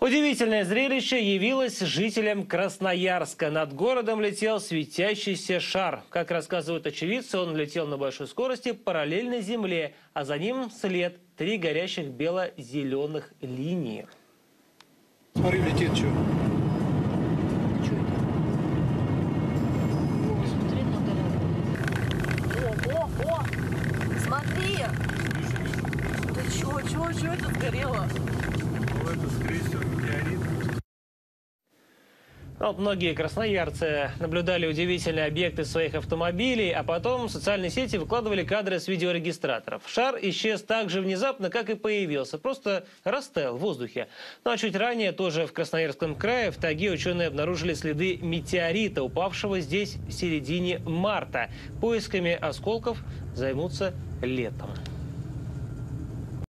Удивительное зрелище явилось жителям Красноярска. Над городом летел светящийся шар. Как рассказывают очевидцы, он летел на большой скорости параллельно Земле, а за ним след – три горящих бело-зеленых линии. Смотри, летит что. Смотри, надо О, о, о! Смотри! Ты чё, чё, чё это сгорело? Ну, это, метеорит. Ну, Вот многие красноярцы наблюдали удивительные объекты своих автомобилей, а потом в социальные сети выкладывали кадры с видеорегистраторов. Шар исчез так же внезапно, как и появился, просто растаял в воздухе. Ну а чуть ранее, тоже в Красноярском крае, в тайге ученые обнаружили следы метеорита, упавшего здесь в середине марта. Поисками осколков займутся летом.